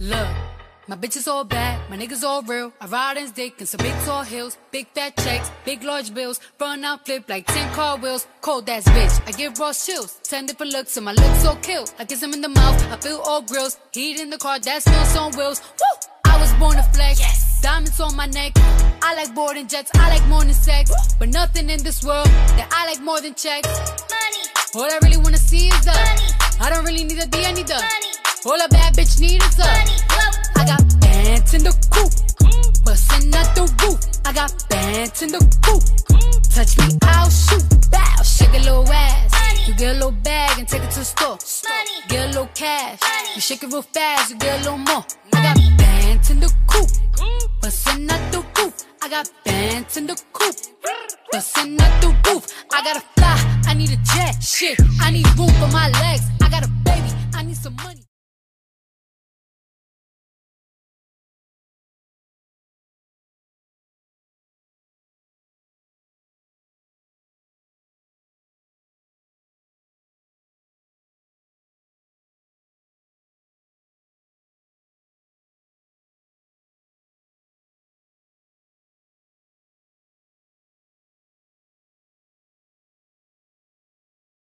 Look, my bitch is all bad, my niggas all real. I ride in dick in some big tall hills, big fat checks, big large bills. Run out, flip like 10 car wheels. Cold ass bitch, I give raw chills. 10 different looks, and my lips so kill. I kiss him in the mouth, I feel all grills. Heat in the car, that smells on wheels. Woo! I was born to flex. Yes. Diamonds on my neck. I like boarding jets, I like more than sex. But nothing in this world that I like more than checks. Money. All I really wanna see is the money. I don't really need a D, I need the money. All a bad bitch need is a I got bands in the coop, bustin' out the roof. I got bands in the coop. Touch me, I'll shoot. Bow, shake a little ass. You get a little bag and take it to the store. Get a little cash. You shake it real fast, you get a little more. I got bands in the coop, bustin' out the roof. I got bands in the coop, bustin' out the roof. I gotta fly, I need a jet. Shit, I need room for my legs. I got a baby, I need some money.